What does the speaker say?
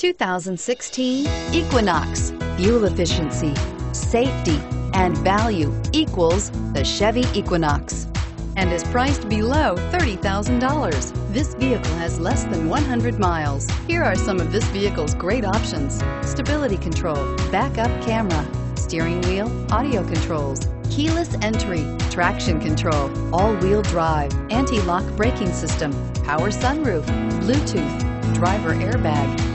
2016 Equinox. Fuel efficiency, safety, and value equals the Chevy Equinox and is priced below $30,000. This vehicle has less than 100 miles. Here are some of this vehicle's great options. Stability control, backup camera, steering wheel, audio controls, keyless entry, traction control, all-wheel drive, anti-lock braking system, power sunroof, Bluetooth, driver airbag.